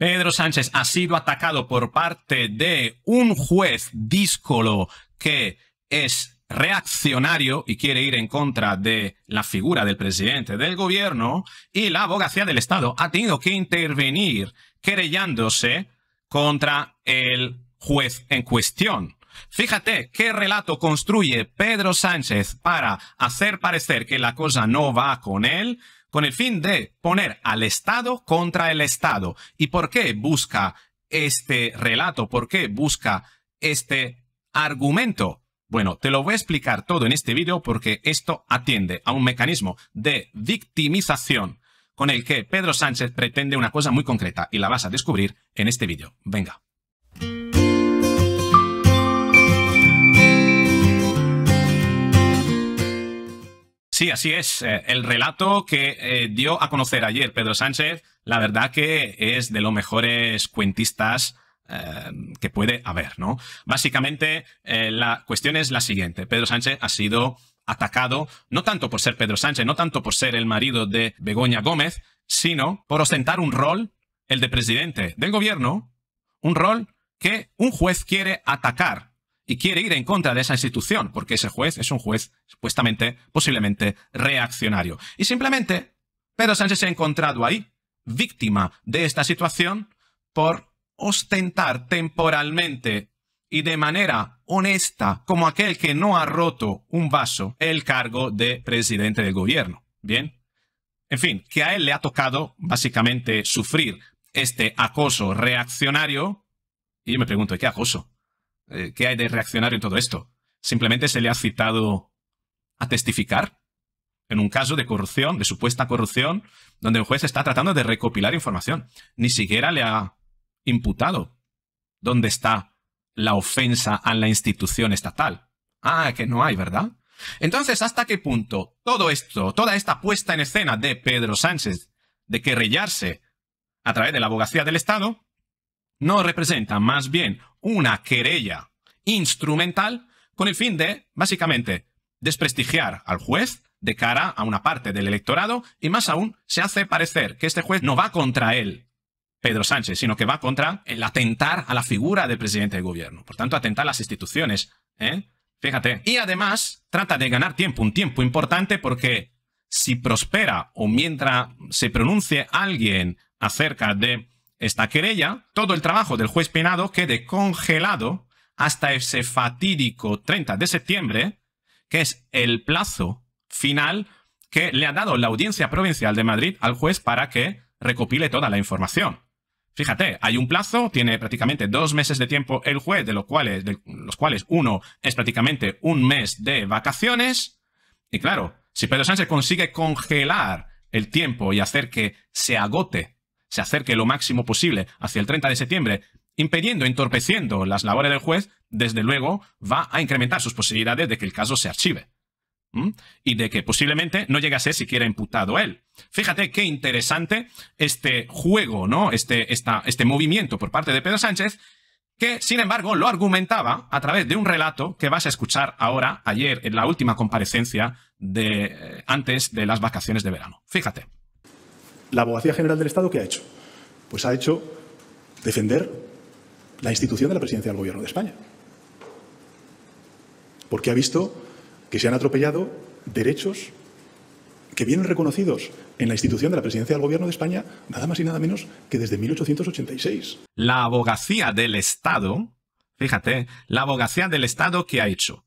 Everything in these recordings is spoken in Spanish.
Pedro Sánchez ha sido atacado por parte de un juez díscolo que es reaccionario y quiere ir en contra de la figura del presidente del gobierno y la abogacía del Estado ha tenido que intervenir querellándose contra el juez en cuestión. Fíjate qué relato construye Pedro Sánchez para hacer parecer que la cosa no va con él, con el fin de poner al Estado contra el Estado. ¿Y por qué busca este relato? ¿Por qué busca este argumento? Bueno, te lo voy a explicar todo en este vídeo porque esto atiende a un mecanismo de victimización con el que Pedro Sánchez pretende una cosa muy concreta y la vas a descubrir en este vídeo. Venga. Sí, así es. Eh, el relato que eh, dio a conocer ayer Pedro Sánchez, la verdad que es de los mejores cuentistas eh, que puede haber, ¿no? Básicamente, la cuestión es la siguiente. Pedro Sánchez ha sido atacado no tanto por ser Pedro Sánchez, no tanto por ser el marido de Begoña Gómez, sino por ostentar un rol, el de presidente del gobierno, un rol que un juez quiere atacar y quiere ir en contra de esa institución, porque ese juez es un juez supuestamente, posiblemente reaccionario. Y simplemente Pedro Sánchez se ha encontrado ahí, víctima de esta situación, por ostentar temporalmente y de manera honesta, como aquel que no ha roto un vaso, el cargo de presidente del gobierno. Bien. En fin, que a él le ha tocado básicamente sufrir este acoso reaccionario. Y yo me pregunto, ¿qué acoso? Eh, ¿Qué hay de reaccionario en todo esto? Simplemente se le ha citado a testificar en un caso de corrupción, de supuesta corrupción, donde el juez está tratando de recopilar información. Ni siquiera le ha imputado dónde está la ofensa a la institución estatal. Ah, que no hay, ¿verdad? Entonces, ¿hasta qué punto todo esto, toda esta puesta en escena de Pedro Sánchez de querellarse a través de la abogacía del Estado no representa más bien una querella instrumental con el fin de, básicamente, desprestigiar al juez de cara a una parte del electorado y más aún se hace parecer que este juez no va contra él, Pedro Sánchez, sino que va contra el atentar a la figura del presidente del gobierno. Por tanto, atentar a las instituciones. ¿eh? Fíjate. Y además trata de ganar tiempo, un tiempo importante porque si prospera o mientras se pronuncie alguien acerca de esta querella, todo el trabajo del juez penado quede congelado hasta ese fatídico 30 de septiembre, que es el plazo final que le ha dado la Audiencia Provincial de Madrid al juez para que recopile toda la información. Fíjate, hay un plazo, tiene prácticamente dos meses de tiempo el juez, de los cuales, de los cuales uno es prácticamente un mes de vacaciones. Y claro, si Pedro Sánchez consigue congelar el tiempo y hacer que se agote se acerque lo máximo posible hacia el 30 de septiembre, impidiendo, entorpeciendo las labores del juez, desde luego va a incrementar sus posibilidades de que el caso se archive. Y de que posiblemente no llegue a ser siquiera imputado él. Fíjate qué interesante este juego, ¿no? Este, este movimiento por parte de Pedro Sánchez, que sin embargo lo argumentaba a través de un relato que vas a escuchar ahora, ayer, en la última comparecencia de, eh, antes de las vacaciones de verano. Fíjate. La Abogacía General del Estado, ¿qué ha hecho? Pues ha hecho defender la institución de la presidencia del Gobierno de España. Porque ha visto que se han atropellado derechos que vienen reconocidos en la institución de la presidencia del Gobierno de España nada más y nada menos que desde 1886. La abogacía del Estado, fíjate, la abogacía del Estado que ha hecho,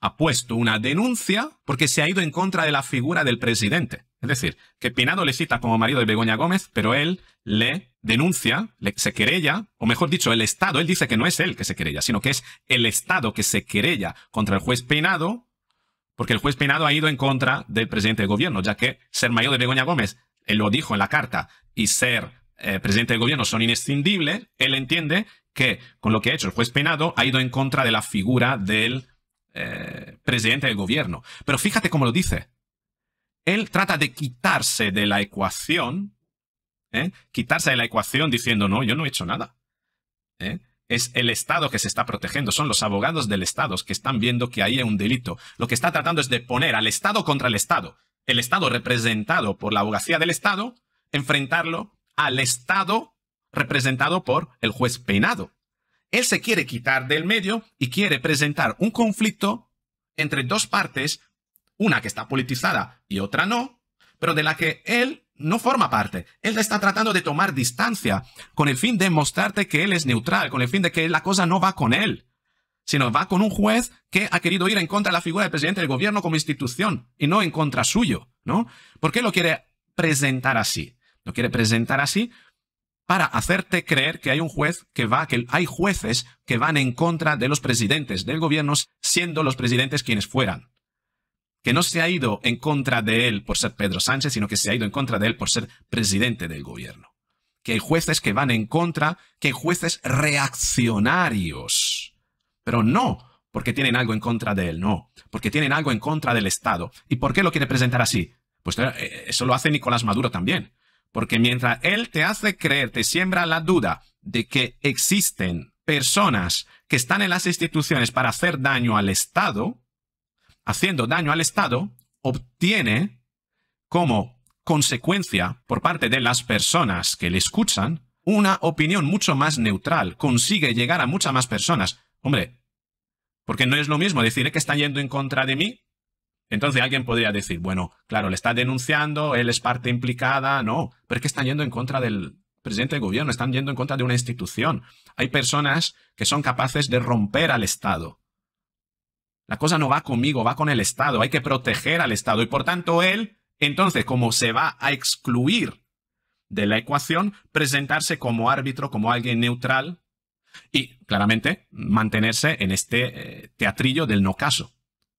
ha puesto una denuncia porque se ha ido en contra de la figura del presidente. Es decir, que Pinado le cita como marido de Begoña Gómez, pero él le denuncia, le, se querella, o mejor dicho, el Estado, él dice que no es él que se querella, sino que es el Estado que se querella contra el juez Pinado, porque el juez Pinado ha ido en contra del presidente del gobierno, ya que ser marido de Begoña Gómez, él lo dijo en la carta, y ser eh, presidente del gobierno son inescindibles, él entiende que con lo que ha hecho el juez Pinado ha ido en contra de la figura del eh, presidente del gobierno. Pero fíjate cómo lo dice él trata de quitarse de la ecuación, ¿eh? quitarse de la ecuación diciendo, no, yo no he hecho nada. ¿eh? Es el Estado que se está protegiendo, son los abogados del Estado que están viendo que ahí hay un delito. Lo que está tratando es de poner al Estado contra el Estado. El Estado representado por la abogacía del Estado, enfrentarlo al Estado representado por el juez peinado. Él se quiere quitar del medio y quiere presentar un conflicto entre dos partes, una que está politizada y otra no, pero de la que él no forma parte. Él está tratando de tomar distancia con el fin de mostrarte que él es neutral, con el fin de que la cosa no va con él, sino va con un juez que ha querido ir en contra de la figura del presidente del gobierno como institución y no en contra suyo, ¿no? ¿Por qué lo quiere presentar así? Lo quiere presentar así para hacerte creer que hay un juez que va, que hay jueces que van en contra de los presidentes del gobierno, siendo los presidentes quienes fueran. Que no se ha ido en contra de él por ser Pedro Sánchez, sino que se ha ido en contra de él por ser presidente del gobierno. Que hay jueces que van en contra, que hay jueces reaccionarios. Pero no porque tienen algo en contra de él, no, porque tienen algo en contra del Estado. ¿Y por qué lo quiere presentar así? Pues eh, eso lo hace Nicolás Maduro también. Porque mientras él te hace creer, te siembra la duda de que existen personas que están en las instituciones para hacer daño al Estado, haciendo daño al Estado, obtiene como consecuencia por parte de las personas que le escuchan una opinión mucho más neutral, consigue llegar a muchas más personas. Hombre, porque no es lo mismo decir que están yendo en contra de mí entonces alguien podría decir, bueno, claro, le está denunciando, él es parte implicada, no, pero es que están yendo en contra del presidente del gobierno, están yendo en contra de una institución. Hay personas que son capaces de romper al Estado. La cosa no va conmigo, va con el Estado, hay que proteger al Estado y por tanto él, entonces, como se va a excluir de la ecuación, presentarse como árbitro, como alguien neutral y claramente mantenerse en este eh, teatrillo del no caso.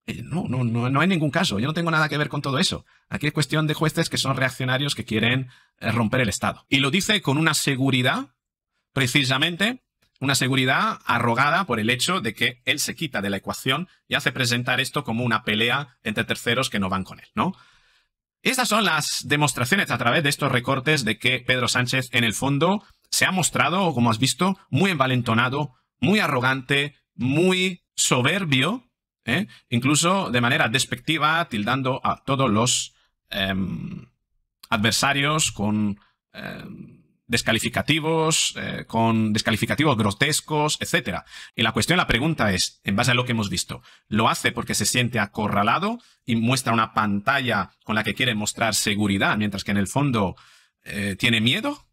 Eh, no, no, no, no hay ningún caso. Yo no tengo nada que ver con todo eso. Aquí es cuestión de jueces que son reaccionarios que quieren eh, romper el Estado. Y lo dice con una seguridad, precisamente, una seguridad arrogada por el hecho de que él se quita de la ecuación y hace presentar esto como una pelea entre terceros que no van con él, ¿no? Estas son las demostraciones a través de estos recortes de que Pedro Sánchez, en el fondo, se ha mostrado, como has visto, muy envalentonado, muy arrogante, muy soberbio, ¿eh? incluso de manera despectiva, tildando a todos los em, adversarios con em, descalificativos, eh, con descalificativos grotescos, etc. Y la cuestión, la pregunta es, en base a lo que hemos visto, ¿lo hace porque se siente acorralado y muestra una pantalla con la que quiere mostrar seguridad, mientras que en el fondo eh, tiene miedo?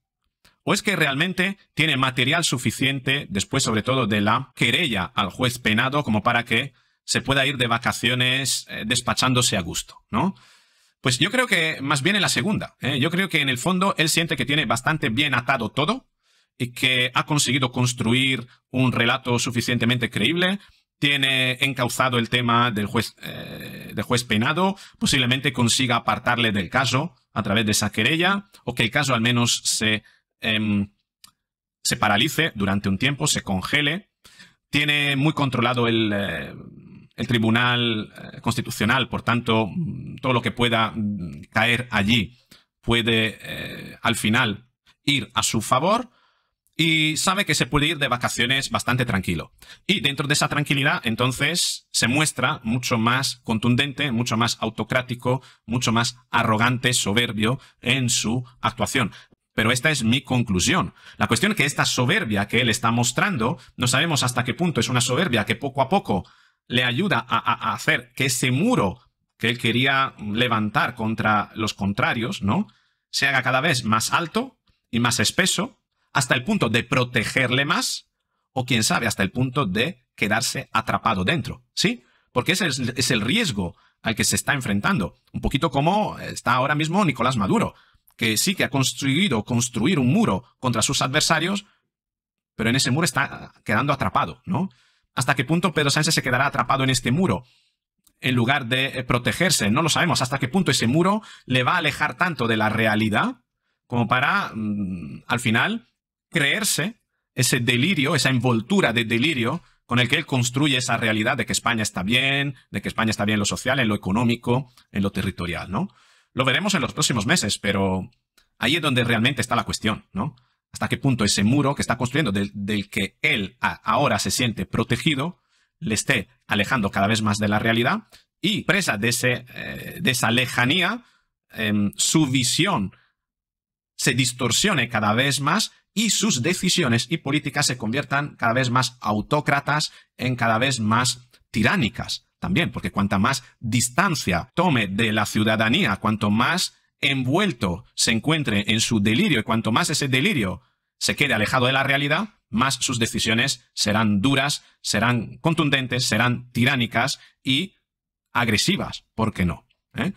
¿O es que realmente tiene material suficiente, después sobre todo de la querella al juez penado, como para que se pueda ir de vacaciones eh, despachándose a gusto, ¿no? Pues yo creo que más bien en la segunda. ¿eh? Yo creo que en el fondo él siente que tiene bastante bien atado todo y que ha conseguido construir un relato suficientemente creíble. Tiene encauzado el tema del juez, eh, del juez penado. Posiblemente consiga apartarle del caso a través de esa querella o que el caso al menos se, em, se paralice durante un tiempo, se congele. Tiene muy controlado el el Tribunal eh, Constitucional, por tanto, todo lo que pueda mm, caer allí puede eh, al final ir a su favor y sabe que se puede ir de vacaciones bastante tranquilo. Y dentro de esa tranquilidad, entonces, se muestra mucho más contundente, mucho más autocrático, mucho más arrogante, soberbio en su actuación. Pero esta es mi conclusión. La cuestión es que esta soberbia que él está mostrando, no sabemos hasta qué punto es una soberbia que poco a poco le ayuda a, hacer que ese muro que él quería levantar contra los contrarios, ¿no? Se haga cada vez más alto y más espeso, hasta el punto de protegerle más, o quién sabe, hasta el punto de quedarse atrapado dentro, ¿sí? Porque ese es, es el riesgo al que se está enfrentando. Un poquito como está ahora mismo Nicolás Maduro, que sí que ha construido construir un muro contra sus adversarios, pero en ese muro está quedando atrapado, ¿no? ¿Hasta qué punto Pedro Sánchez se quedará atrapado en este muro? En lugar de eh, protegerse, no lo sabemos. ¿Hasta qué punto ese muro le va a alejar tanto de la realidad como para, mm, al final, creerse ese delirio, esa envoltura de delirio con el que él construye esa realidad de que España está bien, de que España está bien en lo social, en lo económico, en lo territorial, ¿no? Lo veremos en los próximos meses, pero ahí es donde realmente está la cuestión, ¿no? Hasta qué punto ese muro que está construyendo, del, que él ahora se siente protegido, le esté alejando cada vez más de la realidad y presa de, ese, eh, de esa lejanía, em, su visión se distorsione cada vez más y sus decisiones y políticas se conviertan cada vez más autócratas, en cada vez más tiránicas también, porque cuanta más distancia tome de la ciudadanía, cuanto más envuelto se encuentre en su delirio y cuanto más ese delirio se quede alejado de la realidad, más sus decisiones serán duras, serán contundentes, serán tiránicas y agresivas, ¿por qué no? ¿Eh?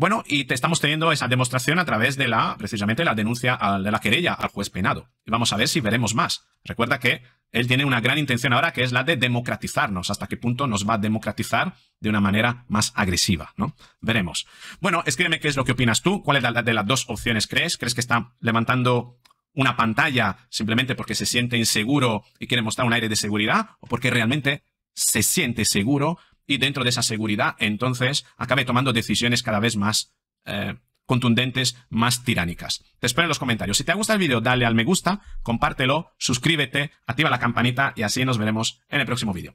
Bueno, y te estamos teniendo esa demostración a través de la, precisamente, la denuncia de la querella al juez penado. Y vamos a ver si veremos más. Recuerda que él tiene una gran intención ahora que es la de democratizarnos. Hasta qué punto nos va a democratizar de una manera más agresiva, ¿no? Veremos. Bueno, escríbeme qué es lo que opinas tú. ¿Cuál de, de las dos opciones crees? ¿Crees que está levantando una pantalla simplemente porque se siente inseguro y quiere mostrar un aire de seguridad? ¿O porque realmente se siente seguro y dentro de esa seguridad, entonces, acabe tomando decisiones cada vez más eh, contundentes, más tiránicas. Te espero en los comentarios. Si te ha gustado el vídeo, dale al me gusta, compártelo, suscríbete, activa la campanita y así nos veremos en el próximo vídeo.